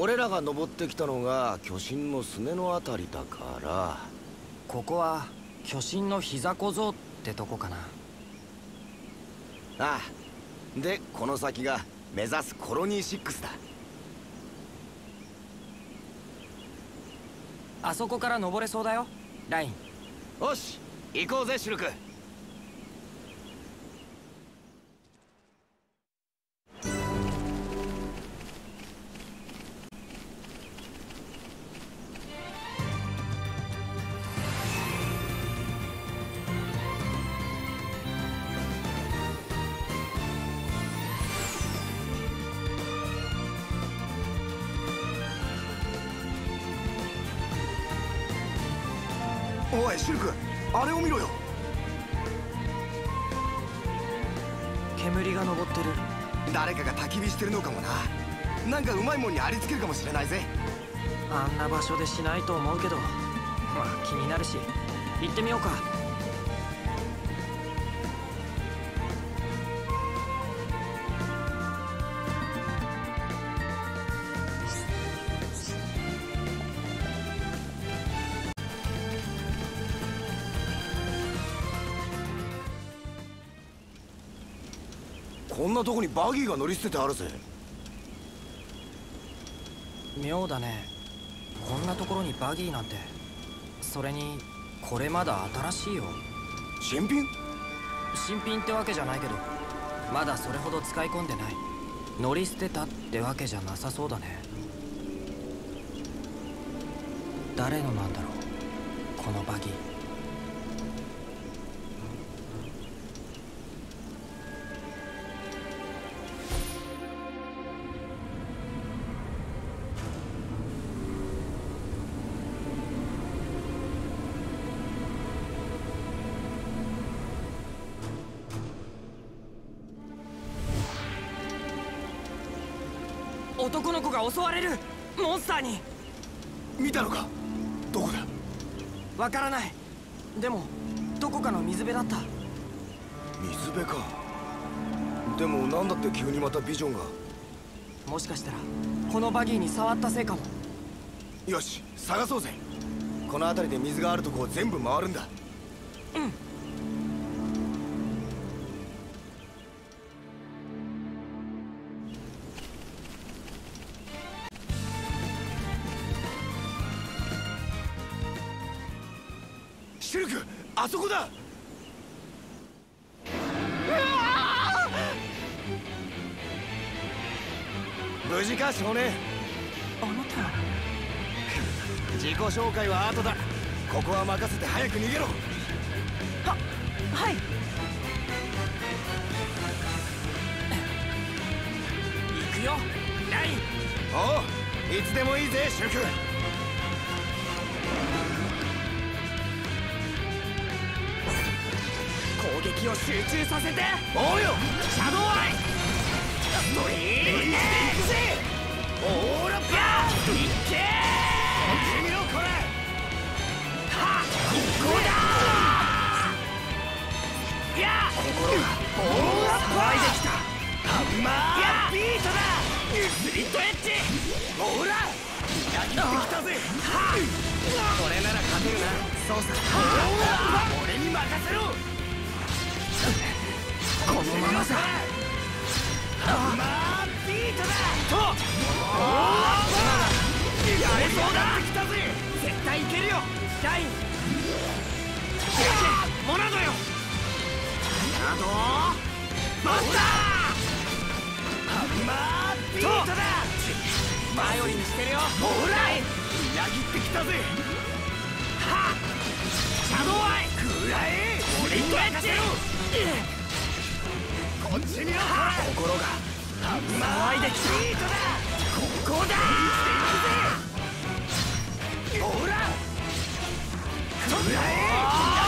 俺らが登ってきたのが巨神のすねのあたりだから。ここは巨神の膝小僧ってとこかな。ああ。でこの先が目指すコロニー6だ。あそこから登れそうだよライン。よし行こうぜシルクしてるのかもな。なんかうまいもんにありつけるかもしれないぜ。あんな場所でしないと思うけど。まあ気になるし。行ってみようか。とこにバギーが乗り捨ててあるぜ。妙だね。こんなところにバギーなんて。それにこれまだ新しいよ。新品？新品ってわけじゃないけどまだそれほど使い込んでない。乗り捨てたってわけじゃなさそうだね。誰のなんだろうこのバギー男の子が襲われる。モンスターに。見たのか？どこだ？わからない。でもどこかの水辺だった。水辺か。でもなんだって急にまたビジョンが？もしかしたらこのバギーに触ったせいかも。よし探そうぜ。この辺りで水があるとこを全部回るんだ。うん自己紹介は後だ。ここは任せて早く逃げろ。ははい。行くよライン。おういつでもいいぜシルク攻撃を集中させて。おうよ。シャドウアイ。ストリート行くぜ。オーラパーいっけーラパー湧いてきたハンモナドよ。など？バスタハンマービートだ！ー前よりにしてるよ。ほら！ライン裏切ってきたぜ。はシャドウアイ食らえスリットエッジこっち見ろ！心が！ハンマー騒いできた。ビートだ！ここだ！ほら！食らえ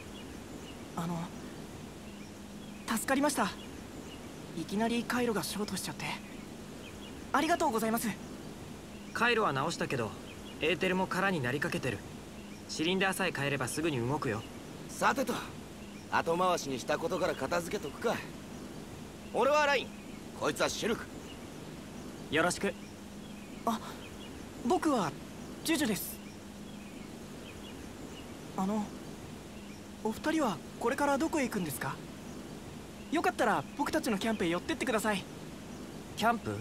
あの助かりました。いきなり回路がショートしちゃって。ありがとうございます。回路は直したけどエーテルも空になりかけてる。シリンダーさえ変えればすぐに動くよ。さてと後回しにしたことから片付けとくか。俺はライン。こいつはシルク。よろしく。あ僕はジュジュです。あのお二人はこれからどこへ行くんですか？よかったら僕たちのキャンプへ寄ってってください。キャンプ？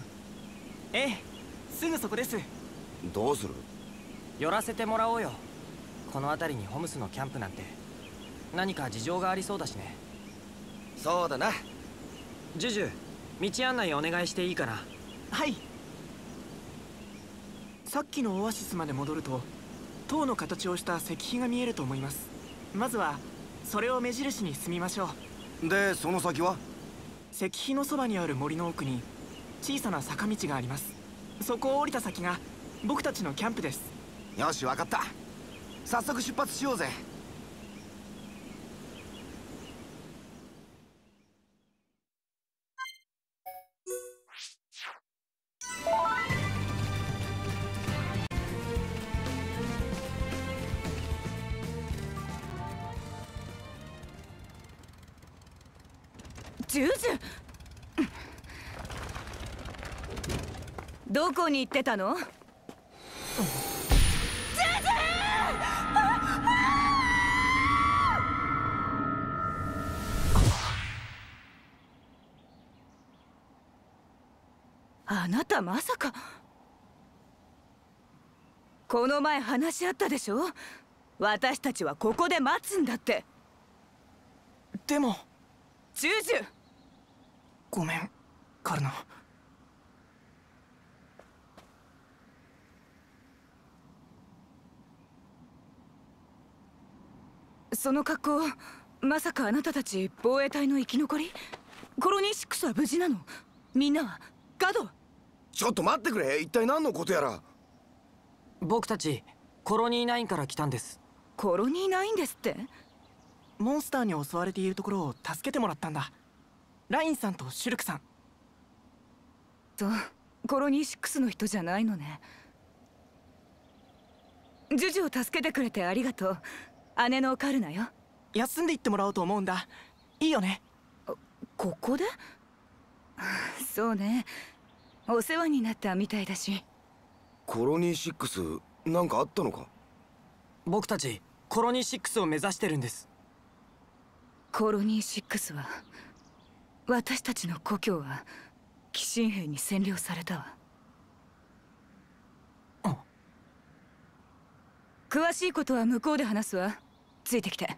ええすぐそこです。どうする？寄らせてもらおうよ。この辺りにホムスのキャンプなんて。何か事情がありそうだしね。そうだな。ジュジュ道案内お願いしていいかな？はい。さっきのオアシスまで戻ると塔の形をした石碑が見えると思います。まずはそれを目印に進みましょう。でその先は？石碑のそばにある森の奥に小さな坂道があります。そこを降りた先が僕たちのキャンプです。よし分かった。早速出発しようぜジュジュどこに行ってたの？あなたまさか。この前話し合ったでしょ？私たちはここで待つんだって。でも。ジュジュごめんカルナ。その格好まさかあなたたち防衛隊の生き残り？コロニー6は無事なの？みんなはガド？ちょっと待ってくれ。一体何のことやら。僕たちコロニー9から来たんです。コロニー9ですって？モンスターに襲われているところを助けてもらったんだラインさんとシュルクさん。とコロニー6の人じゃないのね。ジュジュを助けてくれてありがとう。姉のカルナよ。休んでいってもらおうと思うんだ。いいよね。ここで？そうね。お世話になったみたいだし。コロニー6なんかあったのか？僕たちコロニー6を目指してるんです。コロニー6は？私たちの故郷は寄進兵に占領されたわ。詳しいことは向こうで話すわ。ついてきて。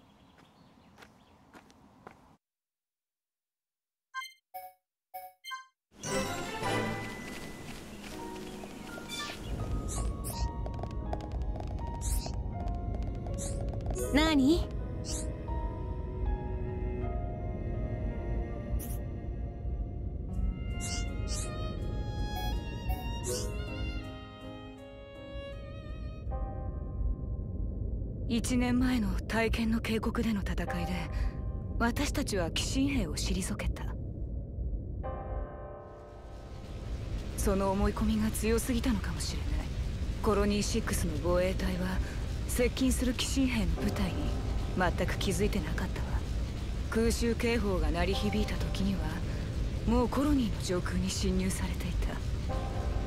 何1年前の体験の渓谷での戦いで私たちは寄進兵を退けた。その思い込みが強すぎたのかもしれない。コロニー6の防衛隊は接近する寄進兵の部隊に全く気づいてなかったわ。空襲警報が鳴り響いた時にはもうコロニーの上空に侵入されていた。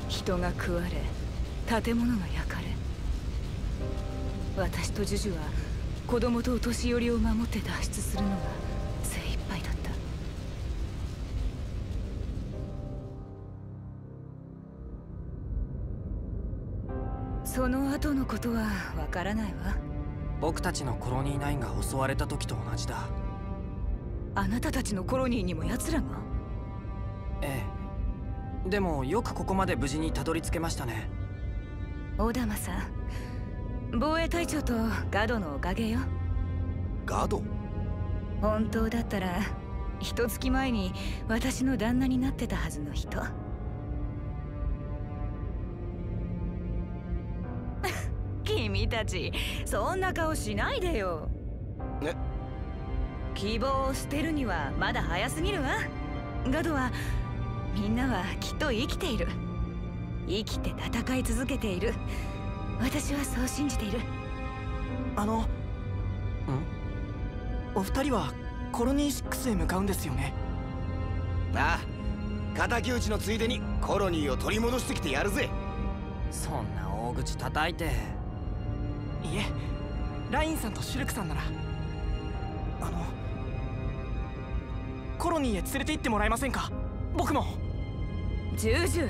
人が食われ建物が焼かれ私とジュジュは子供とお年寄りを守って脱出するのが精一杯だった。その後のことはわからないわ。僕たちのコロニー9が襲われた時と同じだ。あなたたちのコロニーにも奴らが？ええ。でもよくここまで無事にたどり着けましたね。オダマさん防衛隊長とガドのおかげよ。ガド？本当だったら一月前に私の旦那になってたはずの人。気 君たちそんな顔しないでよ。え希望を捨てるにはまだ早すぎるわ。ガドはみんなはきっと生きている。生きて戦い続けている私はそう信じている。あのん？お二人はコロニー6へ向かうんですよね？ああ敵討ちのついでにコロニーを取り戻してきてやるぜ。そんな大口叩いて。いえラインさんとシュルクさんなら。あのコロニーへ連れて行ってもらえませんか？僕も。ジュージュ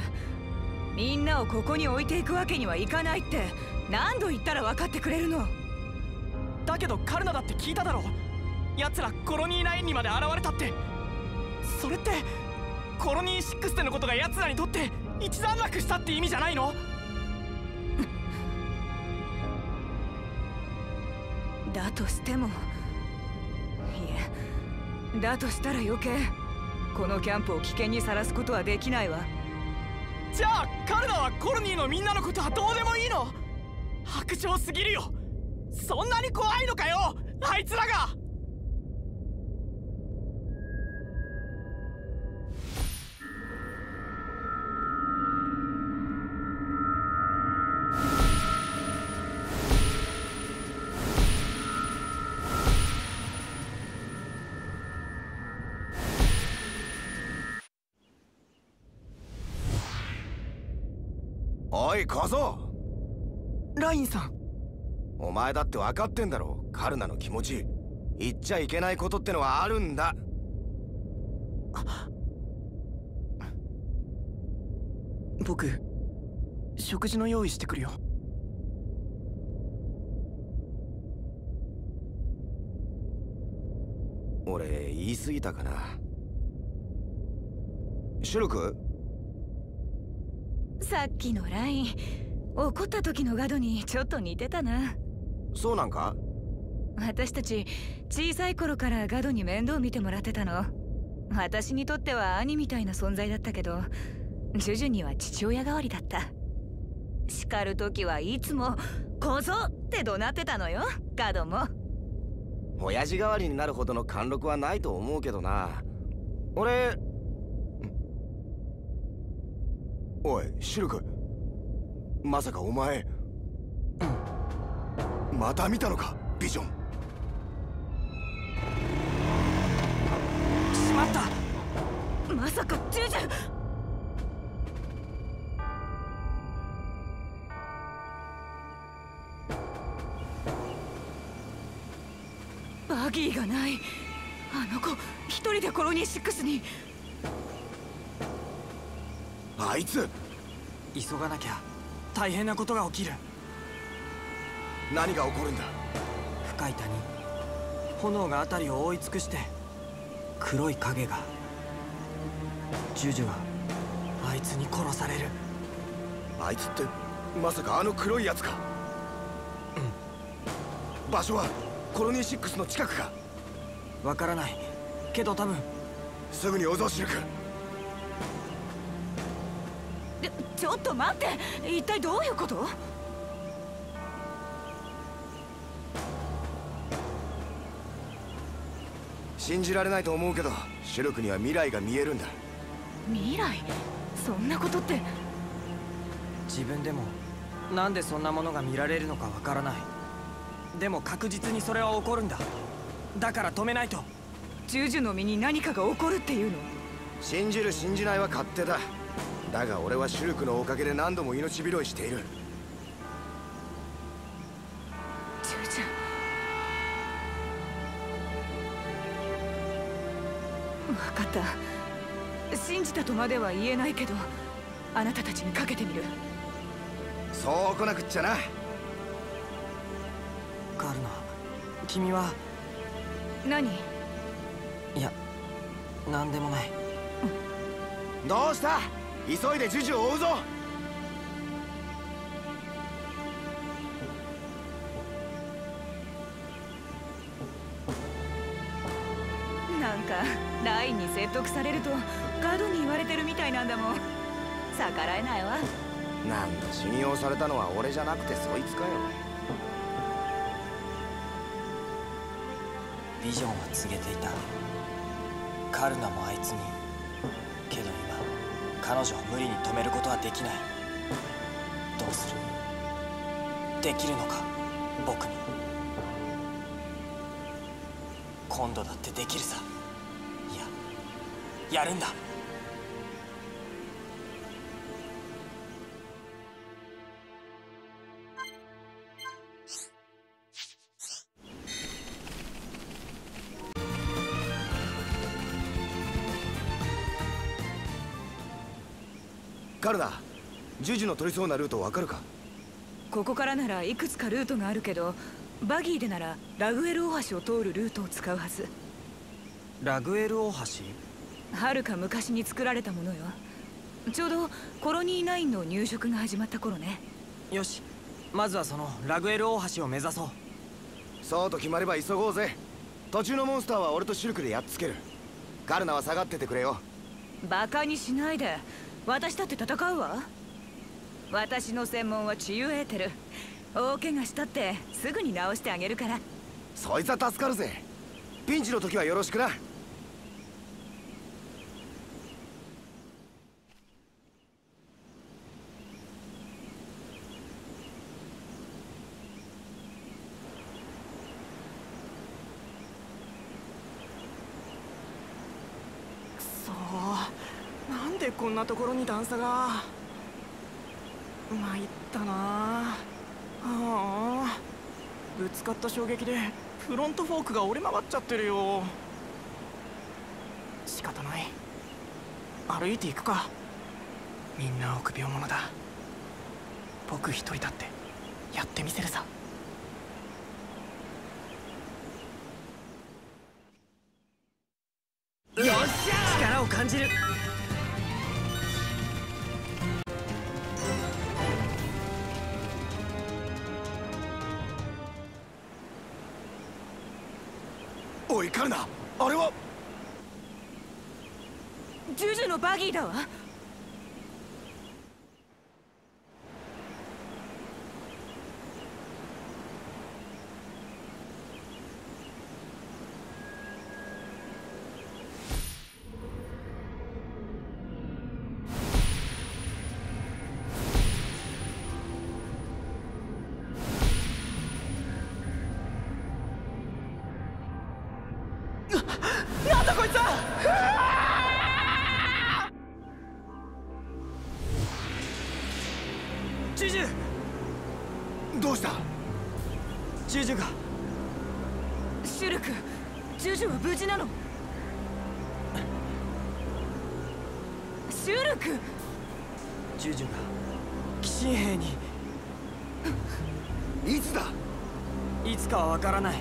みんなをここに置いていくわけにはいかないって。何度言ったら分かってくれるの？だけどカルナだって聞いただろ奴らコロニー9にまで現れたって。それってコロニー6でのことが奴らにとって一段落したって意味じゃないの？だとしてもいえだとしたら余計このキャンプを危険にさらすことはできないわじゃあ彼らはコロニーのみんなのことはどうでもいいの。白状すぎるよ。そんなに怖いのかよ。あいつらが。おい小僧。ラインさん。お前だって分かってんだろ。カルナの気持ち。言っちゃいけないことってのはあるんだ。僕食事の用意してくるよ。俺言い過ぎたかな。シュルク？さっきのライン怒った時のガドにちょっと似てたな。そうなんか？私たち小さい頃からガドに面倒見てもらってたの。私にとっては兄みたいな存在だったけどジュジュには父親代わりだった。叱る時はいつも「小僧!」って怒鳴ってたのよガドも。親父代わりになるほどの貫禄はないと思うけどな。俺おいシルク。まさかお前また見たのかビジョン。しまった。まさかジュジュ。バギーがない。あの子一人でコロニー6に。あいつ。急がなきゃ。大変なことが起きる。何が起こるんだ？深い谷。炎が辺りを覆い尽くして。黒い影が。ジュジュはあいつに殺される。あいつってまさかあの黒いやつか？うん。場所はコロニー6の近くか？わからない。けど多分。すぐにオゾシルクちょっと待って。一体どういうこと？信じられないと思うけどシュルクには未来が見えるんだ。未来？そんなことって。自分でもなんでそんなものが見られるのかわからない。でも確実にそれは起こるんだ。だから止めないと。ジュジュの身に何かが起こるっていうの？信じる信じないは勝手だだが俺はシュルクのおかげで何度も命拾いしている。ジュジュ分かった。信じたとまでは言えないけどあなたたちにかけてみる。そう来なくっちゃな。カルナ君は？何？いや何でもない。どうした？急いで樹々を追うぞ。なんかラインに説得されるとガドに言われてるみたいなんだもん。逆らえないわ。なんだ信用されたのは俺じゃなくてそいつかよ。ビジョンは告げていた。カルナもあいつに。彼女を無理に止めることはできない。どうする？できるのか？僕に。今度だってできるさ。いややるんだ。カルナジュジュの取りそうなルートわかるか？ここからならいくつかルートがあるけどバギーでならラグエル大橋を通るルートを使うはず。ラグエル大橋？はるか昔に作られたものよ。ちょうどコロニー9の入植が始まった頃ね。よし。まずはそのラグエル大橋を目指そう。そうと決まれば急ごうぜ。途中のモンスターは俺とシルクでやっつける。カルナは下がっててくれよ。バカにしないで私だって戦うわ。私の専門は治癒エーテル。大怪我したってすぐに治してあげるから。そいつは助かるぜ。ピンチの時はよろしくなくそーななところに段差が。参ったな。ああ。ぶつかった衝撃でフロントフォークが折れ曲がっちゃってるよ。仕方ない。歩いていくか。みんな臆病者だ。僕一人だってやってみせるさ。ギーだわ。が。シュルクジュジュは無事なの？シュルク！ジュジュが騎士兵に。いつだ？いつかはわからない。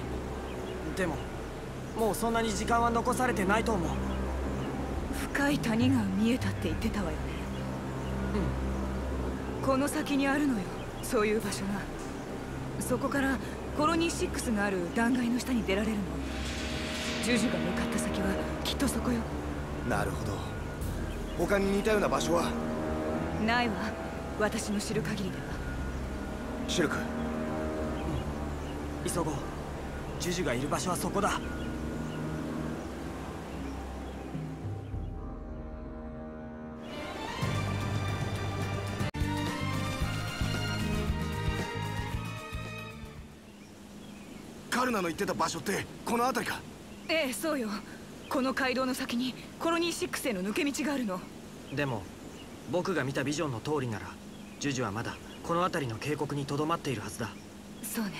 でももうそんなに時間は残されてないと思う。深い谷が見えたって言ってたわよね。うん。この先にあるのよそういう場所が。そこからコロニー6がある断崖の下に出られるの。ジュジュが向かった先はきっとそこよ。なるほど。他に似たような場所は？ないわ。私の知る限りでは。シルク。急ごう。ジュジュがいる場所はそこだカルナの言ってた場所ってこの辺りか？ええそうよ。この街道の先にコロニー6への抜け道があるの。でも僕が見たビジョンの通りならジュジュはまだこの辺りの渓谷にとどまっているはずだ。そうね。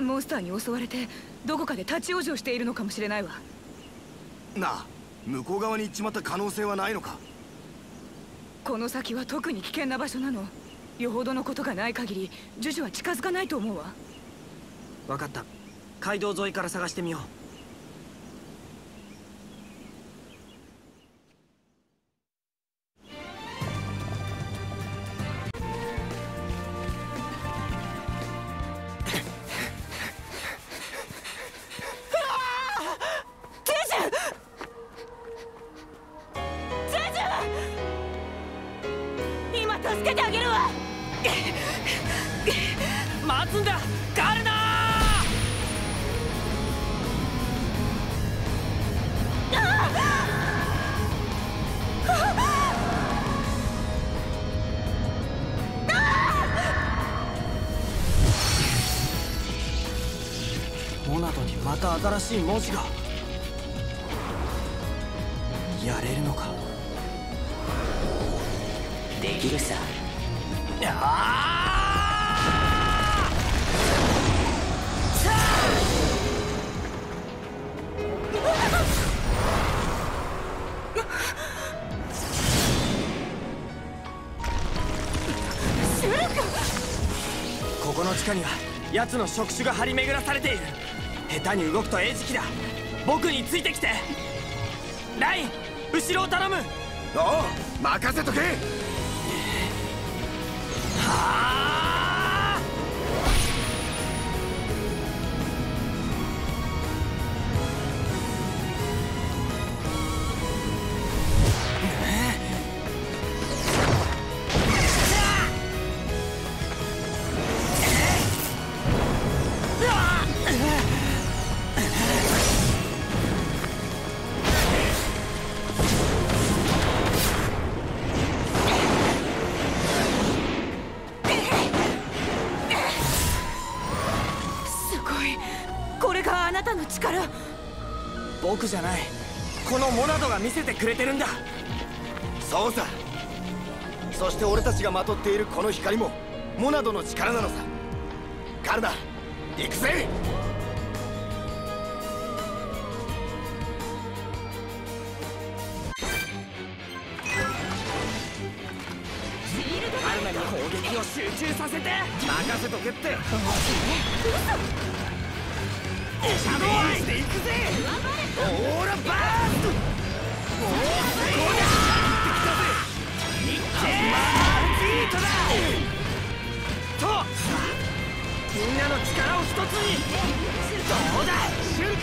モンスターに襲われてどこかで立ち往生しているのかもしれないわ。なあ向こう側に行っちまった可能性はないのか？この先は特に危険な場所なの。よほどのことがない限りジュジュは近づかないと思うわ。分かった街道沿いから探してみよう。た新しい文字が。やれるのか。できるさ。ここの地下には奴の触手が張り巡らされている下手に動くと餌食だ。僕についてきて。ライン後ろを頼む。おう任せとけ。す僕じゃない。このモナドが見せてくれてるんだ。そうさ。そして俺たちがまとっているこの光もモナドの力なのさ。カルナ行くぜ。カルナに攻撃を集中させて。任せとけってシャドウアイで行くぜオーラバーストおおすごいなってきたぜいっけービートだとみんなの力を一つにどうだシュルク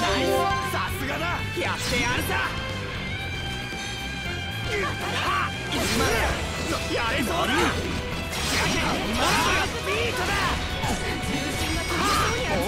ナイスさすがだやってやるさはっ今やれそうだやけビートだ俺に任せろやってやろうぜこの程度の傷でこっち見ろそれいっけああやってやろうぜ俺じゃねえのかよまあビートだ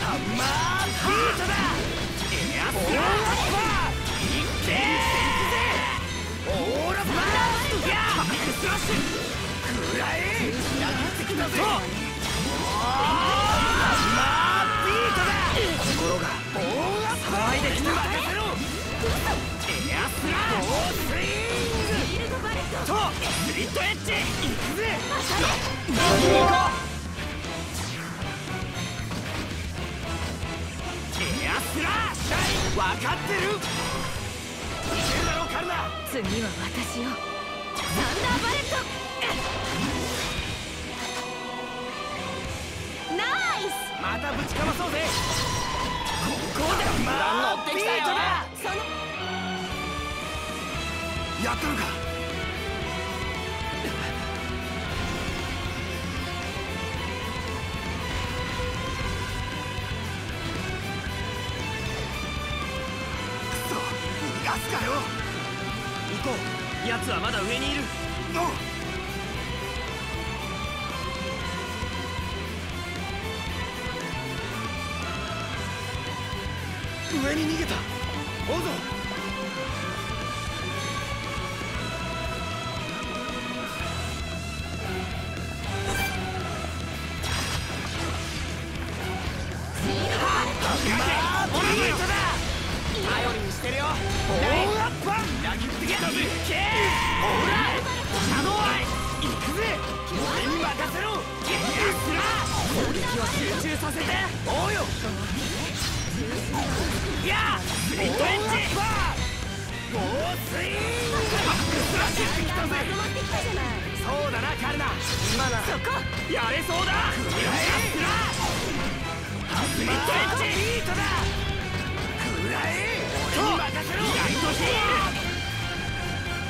ハンマービートだいいっけーオーラッパーいやビッグスラッシュ食らえ焼きってきたぜとハンマービートだ心がオーラッパー騒いできた任せろエアスラーオースリングとスリットエッジ行くぜ。スラーシャイ分かってる。いけるだろカルナ次は私よ。サンダーバレット。ナイス。またぶちかまそうぜ。ここでまあ乗ってきたよ。その。やったのかかよ行こう。奴はまだ上にいる。の上に逃げた。オゾパンラギってきたぜけーオーラシャドウアイ行くぜ俺に任せろエアスラー攻撃を集中させておうよいやスリットエッジゴースインバックスラッシュってきたぜそうだなカルナ今なそこやれそうだエアスラスリットエッジビートだ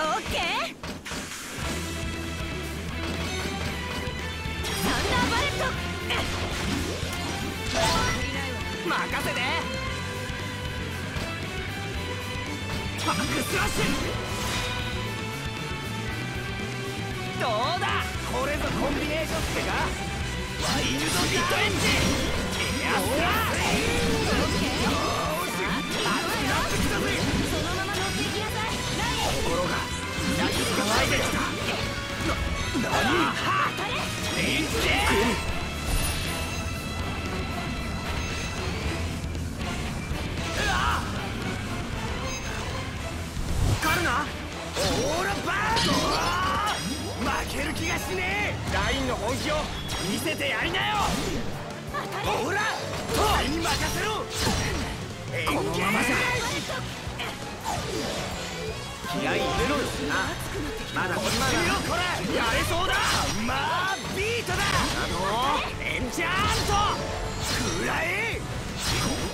オッケー任せて。バックスラッシュどうだこれぞコンビネーションってかワイルドビットエンジエアスラよーし熱くなったぜそのまま乗っていきなさい心が焼き乾いてきたな何まだこんなよこれやれそうだ。ハンマートだあのエンチャント食らえ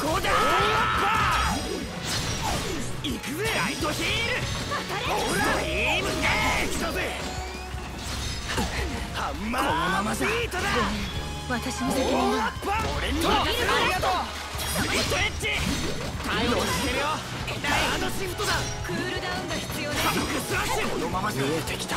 ここだ行くぜライトヒールほらイームエッジだぜハンマービートだ私の責任だ俺に任せろありがとうスリットエッジタイムをしてるよガードシフトだクールダウンが必要ねこのままじゃ。見えてきた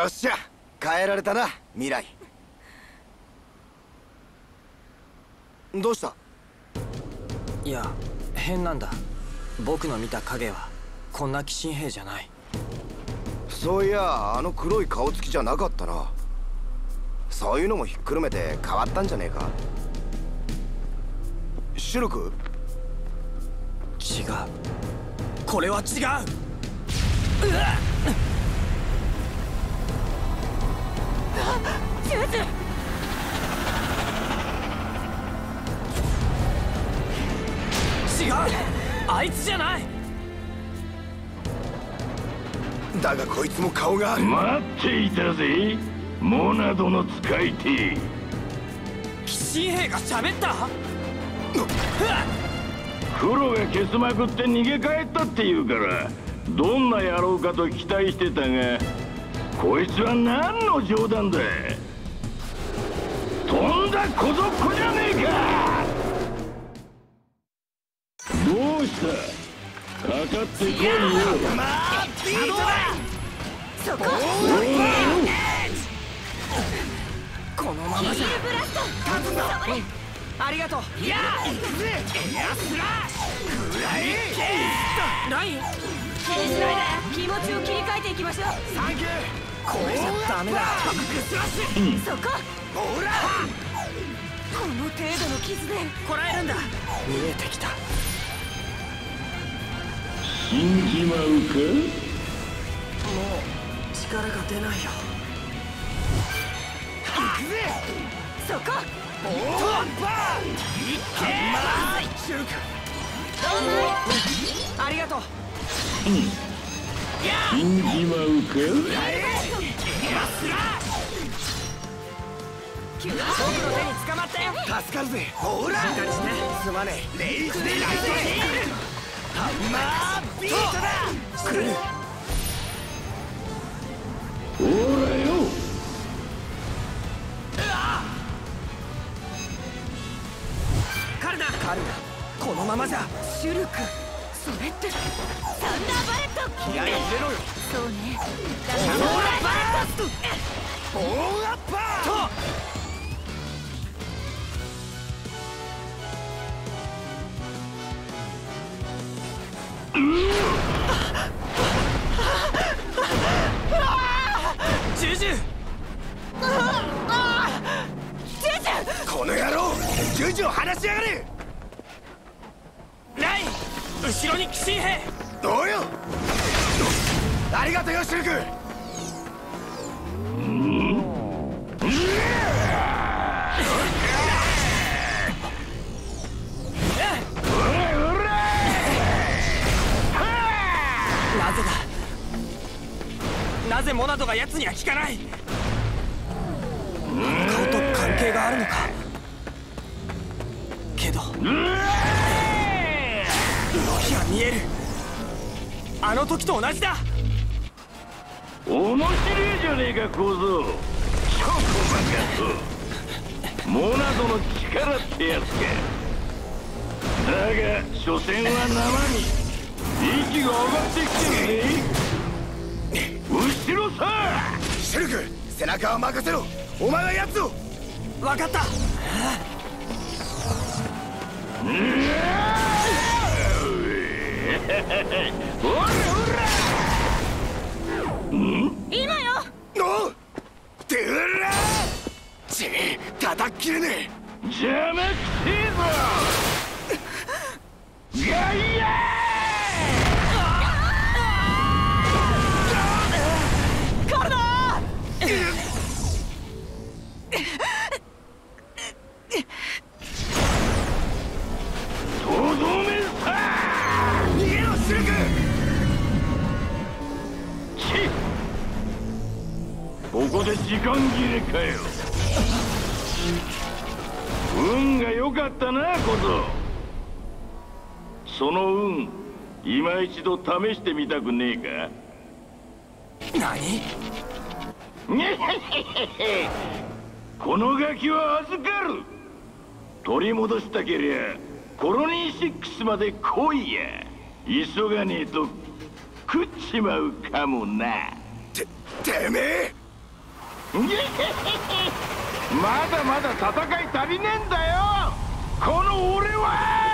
よっしゃ。変えられたな未来。どうした？いや変なんだ。僕の見た影はこんな鬼神兵じゃない。そういやあの黒い顔つきじゃなかったな。そういうのもひっくるめて変わったんじゃねえか。シュルク？違う。これは違う。シュー違う。あいつじゃない。だがこいつも顔がある。待っていたぜ。モナドの使い手。鬼神兵が喋った。黒が消すまくって逃げ帰ったって言うからどんな野郎かと期待してたがこいつは何の冗談だ。とんだ小僧じゃねえか。どうした？かかってこいよ。まあビートだそここのままじゃ。ブラスト勝つぞ。ありがとういや行くぜライン気にしないで気持ちを切り替えていきましょう。サンキュー。これじゃダメだ。バックスラッシュそこ。ほらこの程度の傷で。こらえるんだ。見えてきた。死んじまうかもう力が出ないよ。行くぜ。そこ。オーバーいっけー。シュルクありがとう死んじまうか僕の手に捕まったよ助かるぜほらすまねえレイジでライトハンマービートだ来るほらよカルナカルナこのままじゃシュルクそれってサンダーバレット気合い入れろよ。そうね。サンダーバレットボーンアッパー。とジュジュ。この野郎。ジュジュを離しやがれ。後ろに奇襲兵。どうよ？ありがとうよシルク。なぜだ？なぜモナドが奴には効かない？顔と関係があるのか？けど。見える。あの時と同じだ。面白いじゃねえか小僧。チョコバカと。モナドの力ってやつか。だが所詮は生に息が上がってきてるぜ後ろさ！シルク背中を任せろ。お前は奴を。分かった。ほらほら今よ。おてらち叩れね邪魔くせえぞガイアカルナここで時間切れかよ。運が良かったな小僧。その運今一度試してみたくねえ何？か このガキは預かる。取り戻したけりゃコロニー6まで来いや。急がねえと食っちまうかもな。ててめえ まだまだ戦い足りねえんだよ。この俺は。